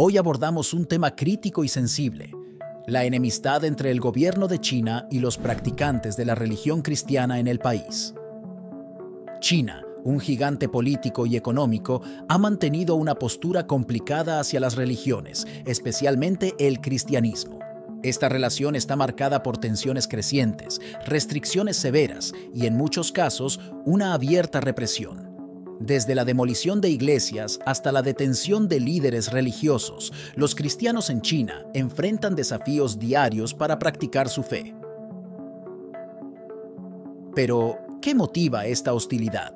Hoy abordamos un tema crítico y sensible, la enemistad entre el gobierno de China y los practicantes de la religión cristiana en el país. China, un gigante político y económico, ha mantenido una postura complicada hacia las religiones, especialmente el cristianismo. Esta relación está marcada por tensiones crecientes, restricciones severas y, en muchos casos, una abierta represión. Desde la demolición de iglesias hasta la detención de líderes religiosos, los cristianos en China enfrentan desafíos diarios para practicar su fe. Pero, ¿qué motiva esta hostilidad?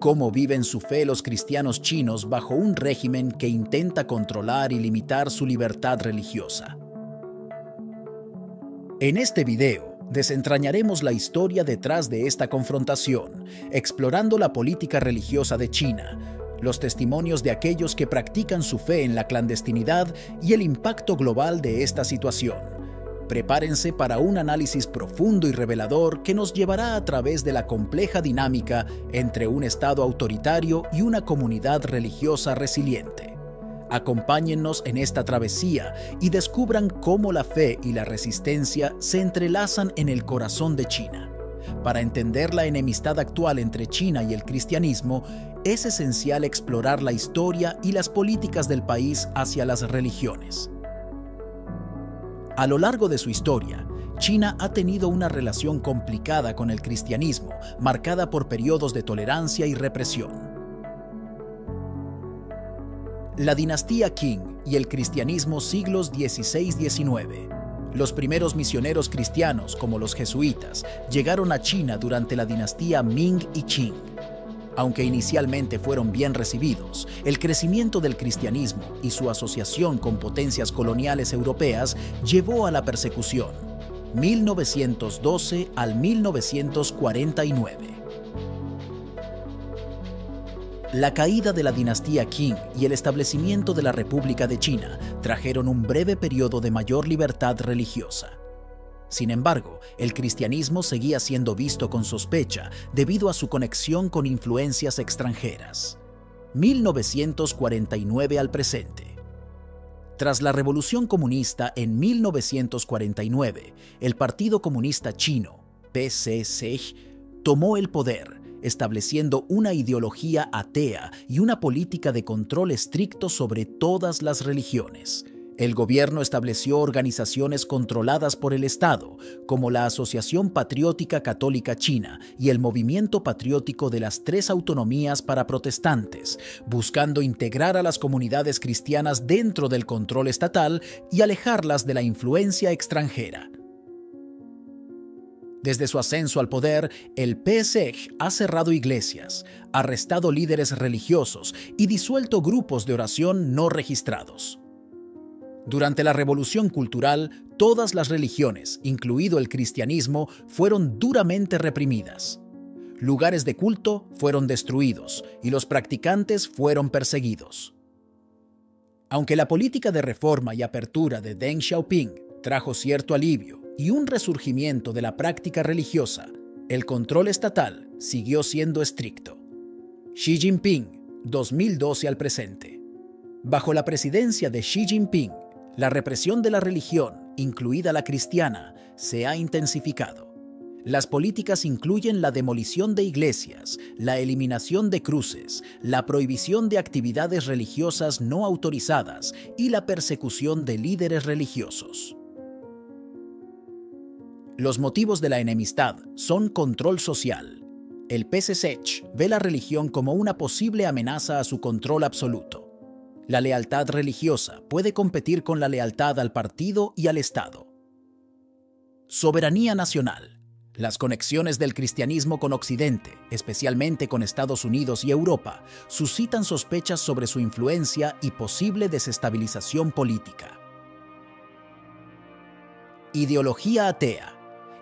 ¿Cómo viven su fe los cristianos chinos bajo un régimen que intenta controlar y limitar su libertad religiosa? En este video, desentrañaremos la historia detrás de esta confrontación, explorando la política religiosa de China, los testimonios de aquellos que practican su fe en la clandestinidad y el impacto global de esta situación. Prepárense para un análisis profundo y revelador que nos llevará a través de la compleja dinámica entre un Estado autoritario y una comunidad religiosa resiliente. Acompáñennos en esta travesía y descubran cómo la fe y la resistencia se entrelazan en el corazón de China. Para entender la enemistad actual entre China y el cristianismo, es esencial explorar la historia y las políticas del país hacia las religiones. A lo largo de su historia, China ha tenido una relación complicada con el cristianismo, marcada por periodos de tolerancia y represión. La dinastía Qing y el cristianismo siglos XVI-XIX. Los primeros misioneros cristianos, como los jesuitas, llegaron a China durante la dinastía Ming y Qing. Aunque inicialmente fueron bien recibidos, el crecimiento del cristianismo y su asociación con potencias coloniales europeas llevó a la persecución. 1912 al 1949. La caída de la dinastía Qing y el establecimiento de la República de China trajeron un breve periodo de mayor libertad religiosa. Sin embargo, el cristianismo seguía siendo visto con sospecha debido a su conexión con influencias extranjeras. 1949 al presente. Tras la Revolución Comunista en 1949, el Partido Comunista Chino, PCC, tomó el poder estableciendo una ideología atea y una política de control estricto sobre todas las religiones. El gobierno estableció organizaciones controladas por el Estado, como la Asociación Patriótica Católica China y el Movimiento Patriótico de las Tres Autonomías para Protestantes, buscando integrar a las comunidades cristianas dentro del control estatal y alejarlas de la influencia extranjera. Desde su ascenso al poder, el PSG ha cerrado iglesias, arrestado líderes religiosos y disuelto grupos de oración no registrados. Durante la Revolución Cultural, todas las religiones, incluido el cristianismo, fueron duramente reprimidas. Lugares de culto fueron destruidos y los practicantes fueron perseguidos. Aunque la política de reforma y apertura de Deng Xiaoping trajo cierto alivio y un resurgimiento de la práctica religiosa, el control estatal siguió siendo estricto. Xi Jinping, 2012 al presente. Bajo la presidencia de Xi Jinping, la represión de la religión, incluida la cristiana, se ha intensificado. Las políticas incluyen la demolición de iglesias, la eliminación de cruces, la prohibición de actividades religiosas no autorizadas y la persecución de líderes religiosos. Los motivos de la enemistad son control social. El PSSECH ve la religión como una posible amenaza a su control absoluto. La lealtad religiosa puede competir con la lealtad al partido y al Estado. Soberanía nacional. Las conexiones del cristianismo con Occidente, especialmente con Estados Unidos y Europa, suscitan sospechas sobre su influencia y posible desestabilización política. Ideología atea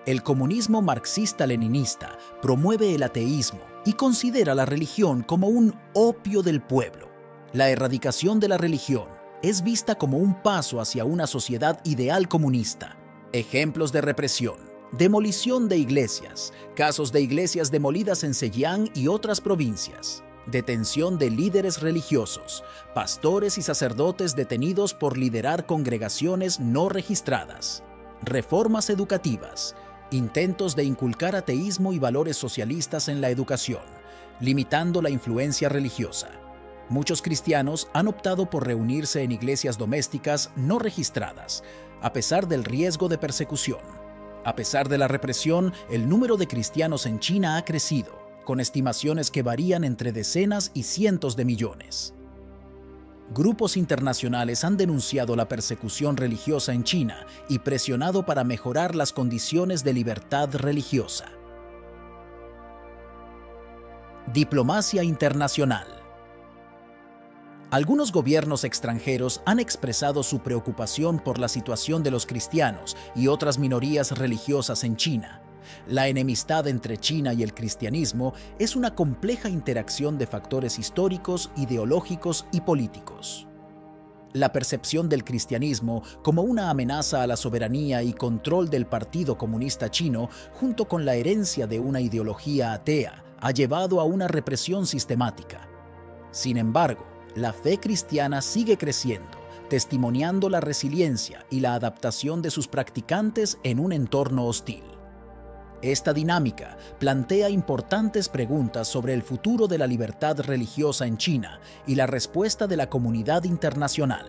el comunismo marxista-leninista promueve el ateísmo y considera la religión como un opio del pueblo. La erradicación de la religión es vista como un paso hacia una sociedad ideal comunista. Ejemplos de represión, demolición de iglesias, casos de iglesias demolidas en Zhejiang y otras provincias, detención de líderes religiosos, pastores y sacerdotes detenidos por liderar congregaciones no registradas, reformas educativas, intentos de inculcar ateísmo y valores socialistas en la educación, limitando la influencia religiosa. Muchos cristianos han optado por reunirse en iglesias domésticas no registradas, a pesar del riesgo de persecución. A pesar de la represión, el número de cristianos en China ha crecido, con estimaciones que varían entre decenas y cientos de millones. Grupos internacionales han denunciado la persecución religiosa en China y presionado para mejorar las condiciones de libertad religiosa. Diplomacia internacional algunos gobiernos extranjeros han expresado su preocupación por la situación de los cristianos y otras minorías religiosas en China. La enemistad entre China y el cristianismo es una compleja interacción de factores históricos, ideológicos y políticos. La percepción del cristianismo como una amenaza a la soberanía y control del Partido Comunista Chino, junto con la herencia de una ideología atea, ha llevado a una represión sistemática. Sin embargo, la fe cristiana sigue creciendo, testimoniando la resiliencia y la adaptación de sus practicantes en un entorno hostil. Esta dinámica plantea importantes preguntas sobre el futuro de la libertad religiosa en China y la respuesta de la comunidad internacional.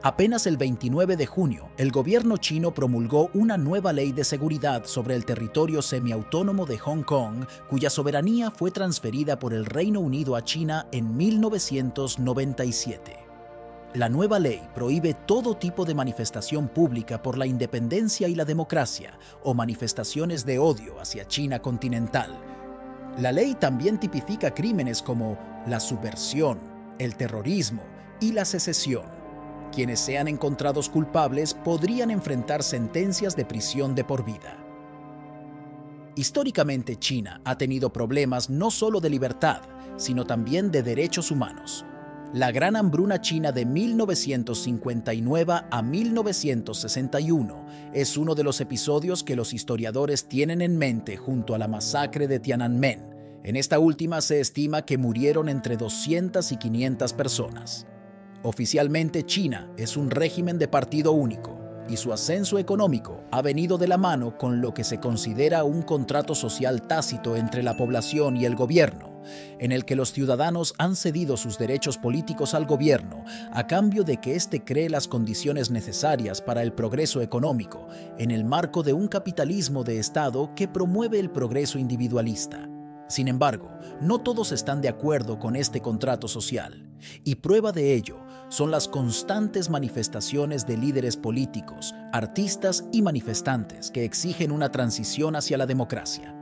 Apenas el 29 de junio, el gobierno chino promulgó una nueva ley de seguridad sobre el territorio semiautónomo de Hong Kong, cuya soberanía fue transferida por el Reino Unido a China en 1997. La nueva ley prohíbe todo tipo de manifestación pública por la independencia y la democracia o manifestaciones de odio hacia China continental. La ley también tipifica crímenes como la subversión, el terrorismo y la secesión. Quienes sean encontrados culpables podrían enfrentar sentencias de prisión de por vida. Históricamente China ha tenido problemas no solo de libertad, sino también de derechos humanos. La Gran Hambruna China de 1959 a 1961 es uno de los episodios que los historiadores tienen en mente junto a la masacre de Tiananmen. En esta última se estima que murieron entre 200 y 500 personas. Oficialmente China es un régimen de partido único y su ascenso económico ha venido de la mano con lo que se considera un contrato social tácito entre la población y el gobierno, en el que los ciudadanos han cedido sus derechos políticos al gobierno a cambio de que éste cree las condiciones necesarias para el progreso económico en el marco de un capitalismo de Estado que promueve el progreso individualista. Sin embargo, no todos están de acuerdo con este contrato social, y prueba de ello son las constantes manifestaciones de líderes políticos, artistas y manifestantes que exigen una transición hacia la democracia.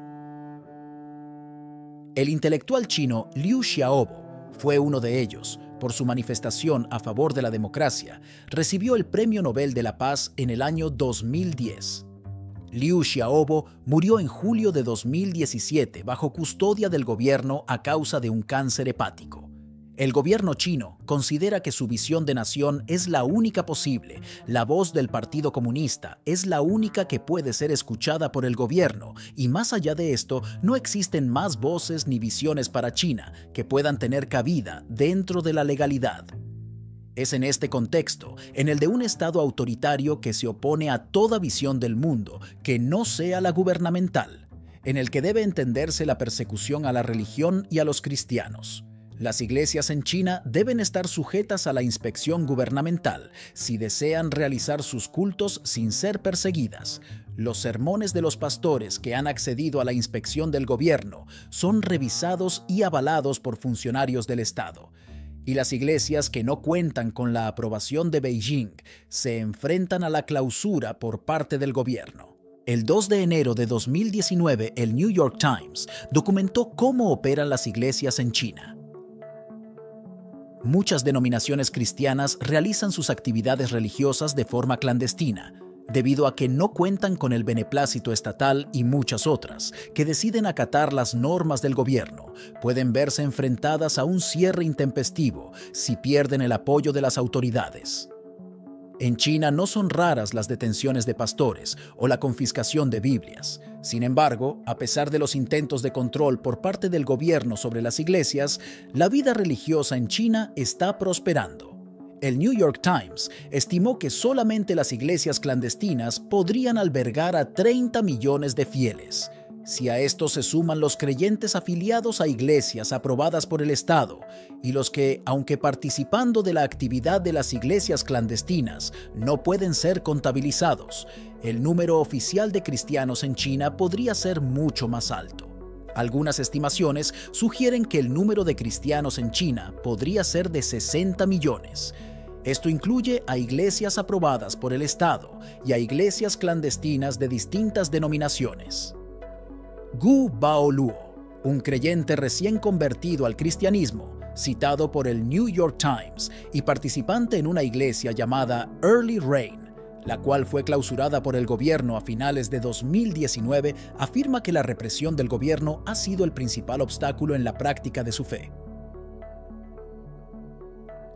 El intelectual chino Liu Xiaobo fue uno de ellos. Por su manifestación a favor de la democracia, recibió el Premio Nobel de la Paz en el año 2010. Liu Xiaobo murió en julio de 2017 bajo custodia del gobierno a causa de un cáncer hepático. El gobierno chino considera que su visión de nación es la única posible, la voz del Partido Comunista es la única que puede ser escuchada por el gobierno, y más allá de esto, no existen más voces ni visiones para China que puedan tener cabida dentro de la legalidad. Es en este contexto, en el de un Estado autoritario que se opone a toda visión del mundo que no sea la gubernamental, en el que debe entenderse la persecución a la religión y a los cristianos. Las iglesias en China deben estar sujetas a la inspección gubernamental si desean realizar sus cultos sin ser perseguidas. Los sermones de los pastores que han accedido a la inspección del gobierno son revisados y avalados por funcionarios del Estado y las iglesias que no cuentan con la aprobación de Beijing se enfrentan a la clausura por parte del gobierno. El 2 de enero de 2019, el New York Times documentó cómo operan las iglesias en China. Muchas denominaciones cristianas realizan sus actividades religiosas de forma clandestina, debido a que no cuentan con el beneplácito estatal y muchas otras, que deciden acatar las normas del gobierno, pueden verse enfrentadas a un cierre intempestivo si pierden el apoyo de las autoridades. En China no son raras las detenciones de pastores o la confiscación de Biblias. Sin embargo, a pesar de los intentos de control por parte del gobierno sobre las iglesias, la vida religiosa en China está prosperando. El New York Times estimó que solamente las iglesias clandestinas podrían albergar a 30 millones de fieles. Si a esto se suman los creyentes afiliados a iglesias aprobadas por el Estado y los que, aunque participando de la actividad de las iglesias clandestinas, no pueden ser contabilizados, el número oficial de cristianos en China podría ser mucho más alto. Algunas estimaciones sugieren que el número de cristianos en China podría ser de 60 millones. Esto incluye a iglesias aprobadas por el Estado y a iglesias clandestinas de distintas denominaciones. Gu Baoluo, un creyente recién convertido al cristianismo, citado por el New York Times y participante en una iglesia llamada Early Rain, la cual fue clausurada por el gobierno a finales de 2019, afirma que la represión del gobierno ha sido el principal obstáculo en la práctica de su fe.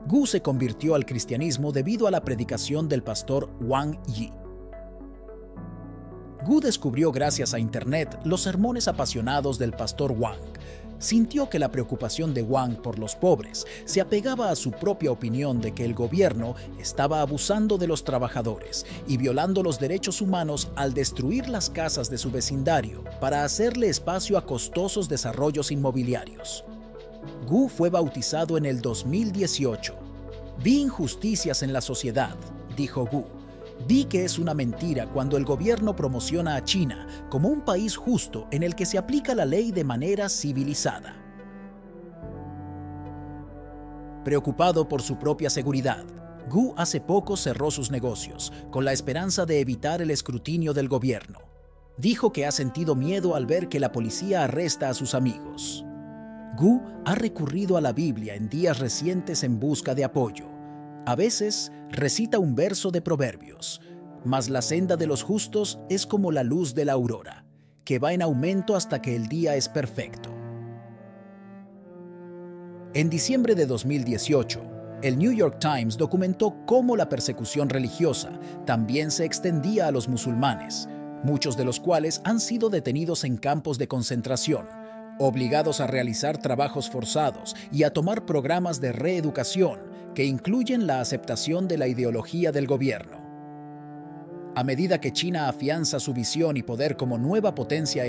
Gu se convirtió al cristianismo debido a la predicación del pastor Wang Yi, Gu descubrió gracias a Internet los sermones apasionados del pastor Wang. Sintió que la preocupación de Wang por los pobres se apegaba a su propia opinión de que el gobierno estaba abusando de los trabajadores y violando los derechos humanos al destruir las casas de su vecindario para hacerle espacio a costosos desarrollos inmobiliarios. Gu fue bautizado en el 2018. Vi injusticias en la sociedad, dijo Gu Vi que es una mentira cuando el gobierno promociona a China como un país justo en el que se aplica la ley de manera civilizada. Preocupado por su propia seguridad, Gu hace poco cerró sus negocios con la esperanza de evitar el escrutinio del gobierno. Dijo que ha sentido miedo al ver que la policía arresta a sus amigos. Gu ha recurrido a la Biblia en días recientes en busca de apoyo a veces recita un verso de Proverbios, mas la senda de los justos es como la luz de la aurora, que va en aumento hasta que el día es perfecto. En diciembre de 2018, el New York Times documentó cómo la persecución religiosa también se extendía a los musulmanes, muchos de los cuales han sido detenidos en campos de concentración, obligados a realizar trabajos forzados y a tomar programas de reeducación que incluyen la aceptación de la ideología del gobierno. A medida que China afianza su visión y poder como nueva potencia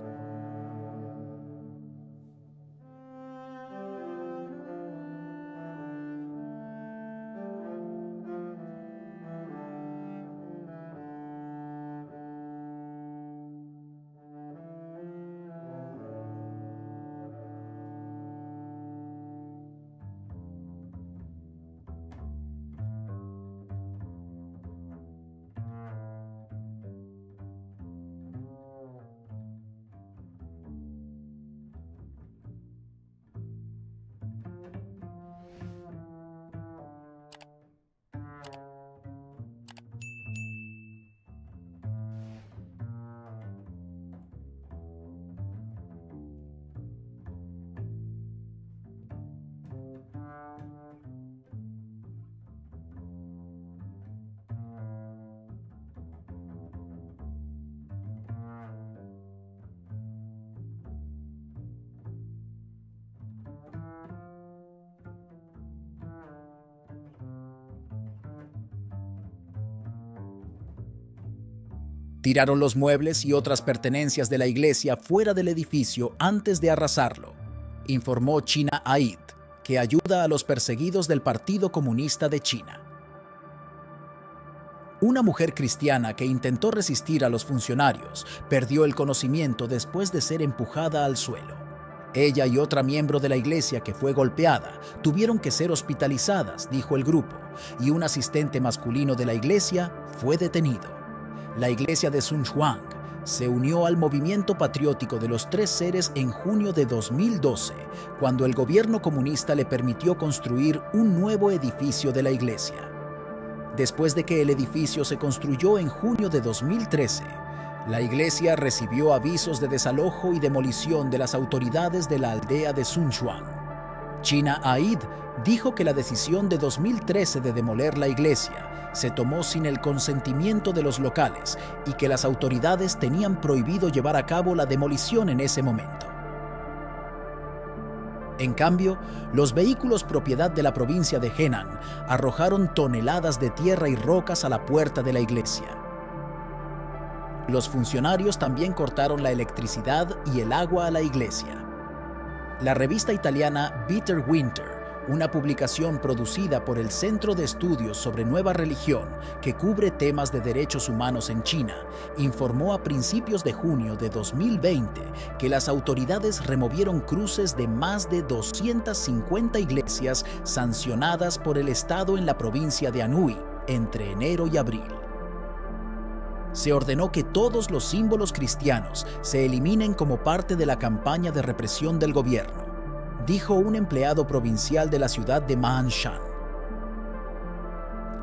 Tiraron los muebles y otras pertenencias de la iglesia fuera del edificio antes de arrasarlo, informó China Aid, que ayuda a los perseguidos del Partido Comunista de China. Una mujer cristiana que intentó resistir a los funcionarios perdió el conocimiento después de ser empujada al suelo. Ella y otra miembro de la iglesia que fue golpeada tuvieron que ser hospitalizadas, dijo el grupo, y un asistente masculino de la iglesia fue detenido la iglesia de Sun Huang se unió al movimiento patriótico de los tres seres en junio de 2012, cuando el gobierno comunista le permitió construir un nuevo edificio de la iglesia. Después de que el edificio se construyó en junio de 2013, la iglesia recibió avisos de desalojo y demolición de las autoridades de la aldea de Sunchuan. China Aid dijo que la decisión de 2013 de demoler la iglesia se tomó sin el consentimiento de los locales y que las autoridades tenían prohibido llevar a cabo la demolición en ese momento. En cambio, los vehículos propiedad de la provincia de Henan arrojaron toneladas de tierra y rocas a la puerta de la iglesia. Los funcionarios también cortaron la electricidad y el agua a la iglesia. La revista italiana Bitter Winter una publicación producida por el Centro de Estudios sobre Nueva Religión que cubre temas de derechos humanos en China, informó a principios de junio de 2020 que las autoridades removieron cruces de más de 250 iglesias sancionadas por el Estado en la provincia de Anhui entre enero y abril. Se ordenó que todos los símbolos cristianos se eliminen como parte de la campaña de represión del gobierno dijo un empleado provincial de la ciudad de Ma'anshan.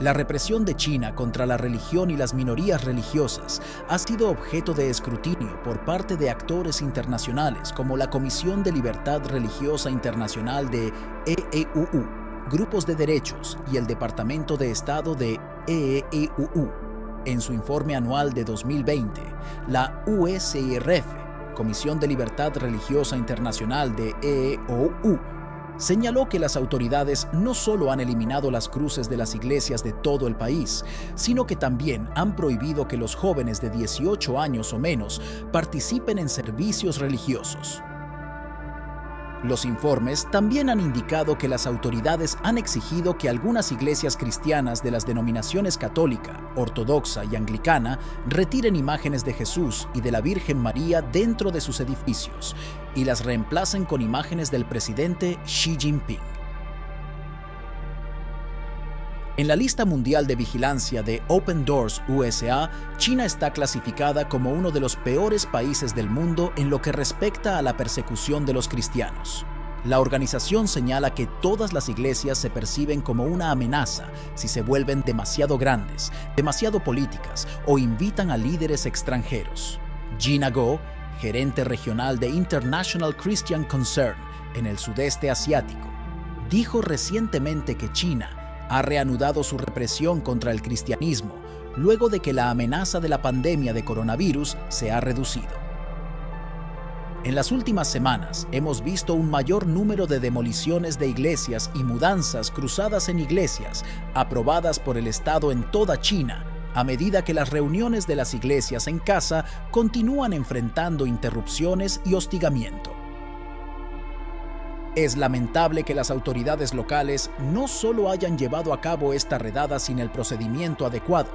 La represión de China contra la religión y las minorías religiosas ha sido objeto de escrutinio por parte de actores internacionales como la Comisión de Libertad Religiosa Internacional de EEUU, grupos de derechos y el Departamento de Estado de EEUU. En su informe anual de 2020, la USIRF Comisión de Libertad Religiosa Internacional de EEOU, señaló que las autoridades no solo han eliminado las cruces de las iglesias de todo el país, sino que también han prohibido que los jóvenes de 18 años o menos participen en servicios religiosos. Los informes también han indicado que las autoridades han exigido que algunas iglesias cristianas de las denominaciones católica, ortodoxa y anglicana retiren imágenes de Jesús y de la Virgen María dentro de sus edificios y las reemplacen con imágenes del presidente Xi Jinping. En la lista mundial de vigilancia de Open Doors USA, China está clasificada como uno de los peores países del mundo en lo que respecta a la persecución de los cristianos. La organización señala que todas las iglesias se perciben como una amenaza si se vuelven demasiado grandes, demasiado políticas o invitan a líderes extranjeros. Gina Go, gerente regional de International Christian Concern en el sudeste asiático, dijo recientemente que China ha reanudado su represión contra el cristianismo luego de que la amenaza de la pandemia de coronavirus se ha reducido. En las últimas semanas hemos visto un mayor número de demoliciones de iglesias y mudanzas cruzadas en iglesias aprobadas por el Estado en toda China a medida que las reuniones de las iglesias en casa continúan enfrentando interrupciones y hostigamiento. Es lamentable que las autoridades locales no solo hayan llevado a cabo esta redada sin el procedimiento adecuado,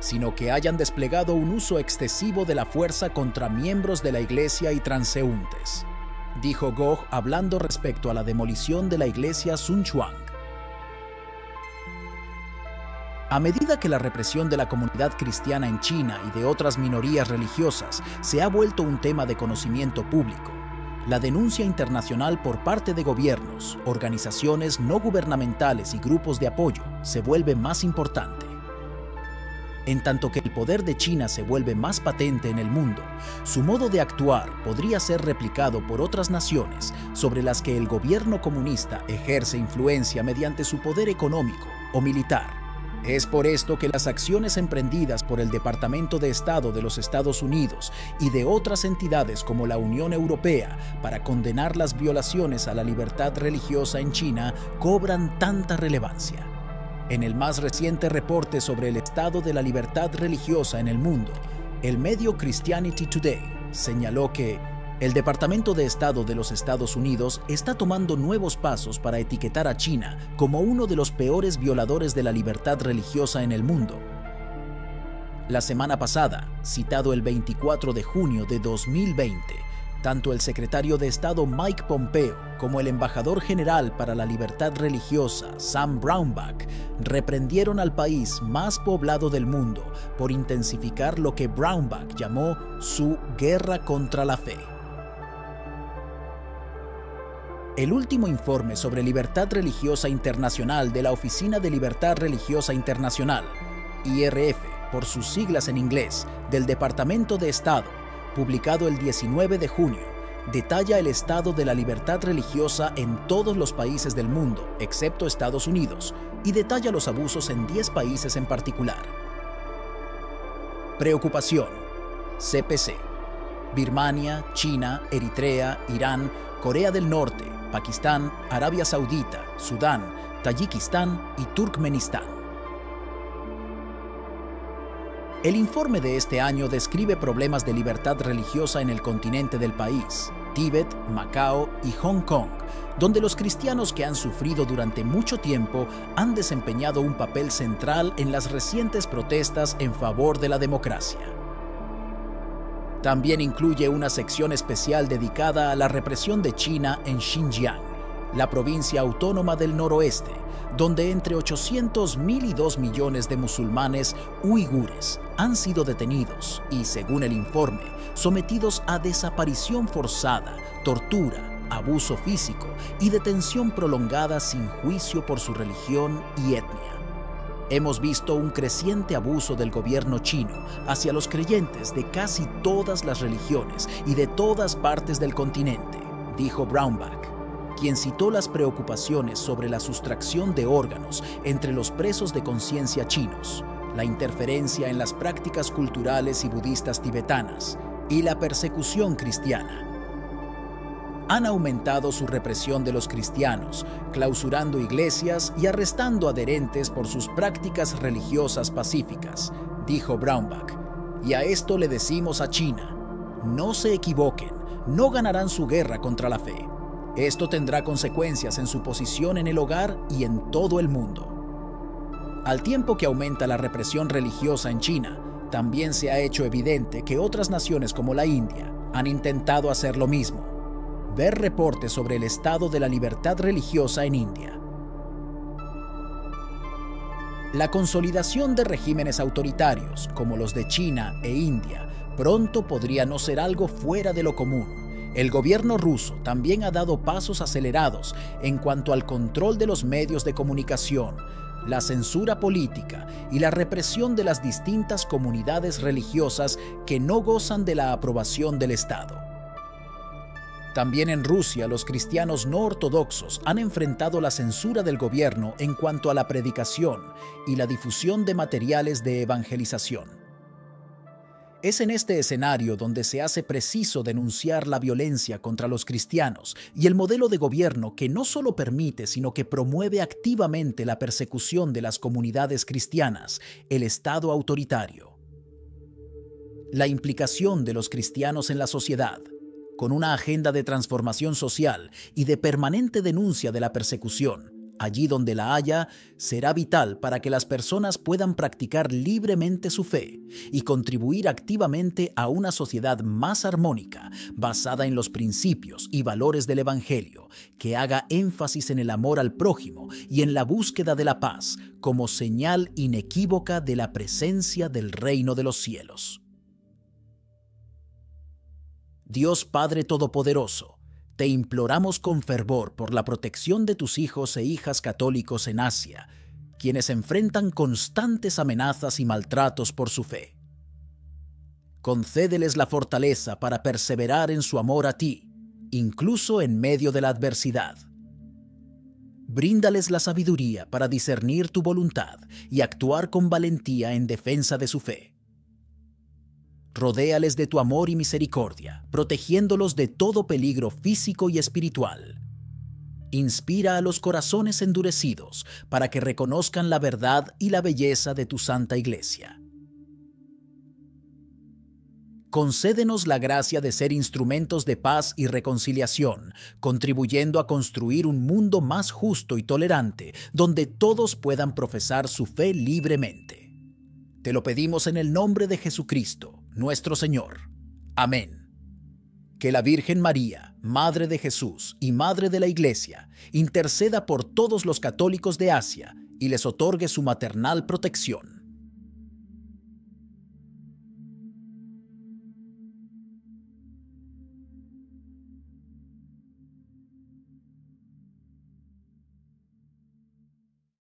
sino que hayan desplegado un uso excesivo de la fuerza contra miembros de la iglesia y transeúntes, dijo Gogh hablando respecto a la demolición de la iglesia Sun Chuang. A medida que la represión de la comunidad cristiana en China y de otras minorías religiosas se ha vuelto un tema de conocimiento público, la denuncia internacional por parte de gobiernos, organizaciones no gubernamentales y grupos de apoyo se vuelve más importante. En tanto que el poder de China se vuelve más patente en el mundo, su modo de actuar podría ser replicado por otras naciones sobre las que el gobierno comunista ejerce influencia mediante su poder económico o militar. Es por esto que las acciones emprendidas por el Departamento de Estado de los Estados Unidos y de otras entidades como la Unión Europea para condenar las violaciones a la libertad religiosa en China cobran tanta relevancia. En el más reciente reporte sobre el estado de la libertad religiosa en el mundo, el medio Christianity Today señaló que el Departamento de Estado de los Estados Unidos está tomando nuevos pasos para etiquetar a China como uno de los peores violadores de la libertad religiosa en el mundo. La semana pasada, citado el 24 de junio de 2020, tanto el secretario de Estado Mike Pompeo como el embajador general para la libertad religiosa Sam Brownback reprendieron al país más poblado del mundo por intensificar lo que Brownback llamó su guerra contra la fe. El último informe sobre libertad religiosa internacional de la Oficina de Libertad Religiosa Internacional, IRF por sus siglas en inglés, del Departamento de Estado, publicado el 19 de junio, detalla el estado de la libertad religiosa en todos los países del mundo, excepto Estados Unidos, y detalla los abusos en 10 países en particular. Preocupación. CPC. Birmania, China, Eritrea, Irán, Corea del Norte, Pakistán, Arabia Saudita, Sudán, Tayikistán y Turkmenistán. El informe de este año describe problemas de libertad religiosa en el continente del país, Tíbet, Macao y Hong Kong, donde los cristianos que han sufrido durante mucho tiempo han desempeñado un papel central en las recientes protestas en favor de la democracia. También incluye una sección especial dedicada a la represión de China en Xinjiang, la provincia autónoma del noroeste, donde entre 800.000 y 2 millones de musulmanes uigures han sido detenidos y, según el informe, sometidos a desaparición forzada, tortura, abuso físico y detención prolongada sin juicio por su religión y etnia. Hemos visto un creciente abuso del gobierno chino hacia los creyentes de casi todas las religiones y de todas partes del continente, dijo Brownback quien citó las preocupaciones sobre la sustracción de órganos entre los presos de conciencia chinos, la interferencia en las prácticas culturales y budistas tibetanas y la persecución cristiana. Han aumentado su represión de los cristianos, clausurando iglesias y arrestando adherentes por sus prácticas religiosas pacíficas, dijo Brownback. Y a esto le decimos a China, no se equivoquen, no ganarán su guerra contra la fe. Esto tendrá consecuencias en su posición en el hogar y en todo el mundo. Al tiempo que aumenta la represión religiosa en China, también se ha hecho evidente que otras naciones como la India han intentado hacer lo mismo. Ver reportes sobre el estado de la libertad religiosa en India. La consolidación de regímenes autoritarios como los de China e India pronto podría no ser algo fuera de lo común el gobierno ruso también ha dado pasos acelerados en cuanto al control de los medios de comunicación, la censura política y la represión de las distintas comunidades religiosas que no gozan de la aprobación del Estado. También en Rusia los cristianos no ortodoxos han enfrentado la censura del gobierno en cuanto a la predicación y la difusión de materiales de evangelización. Es en este escenario donde se hace preciso denunciar la violencia contra los cristianos y el modelo de gobierno que no solo permite, sino que promueve activamente la persecución de las comunidades cristianas, el Estado autoritario. La implicación de los cristianos en la sociedad, con una agenda de transformación social y de permanente denuncia de la persecución, allí donde la haya, será vital para que las personas puedan practicar libremente su fe y contribuir activamente a una sociedad más armónica, basada en los principios y valores del Evangelio, que haga énfasis en el amor al prójimo y en la búsqueda de la paz como señal inequívoca de la presencia del reino de los cielos. Dios Padre Todopoderoso, te imploramos con fervor por la protección de tus hijos e hijas católicos en Asia, quienes enfrentan constantes amenazas y maltratos por su fe. Concédeles la fortaleza para perseverar en su amor a ti, incluso en medio de la adversidad. Bríndales la sabiduría para discernir tu voluntad y actuar con valentía en defensa de su fe. Rodéales de tu amor y misericordia, protegiéndolos de todo peligro físico y espiritual. Inspira a los corazones endurecidos para que reconozcan la verdad y la belleza de tu Santa Iglesia. Concédenos la gracia de ser instrumentos de paz y reconciliación, contribuyendo a construir un mundo más justo y tolerante, donde todos puedan profesar su fe libremente. Te lo pedimos en el nombre de Jesucristo, nuestro Señor. Amén. Que la Virgen María, Madre de Jesús y Madre de la Iglesia, interceda por todos los católicos de Asia y les otorgue su maternal protección.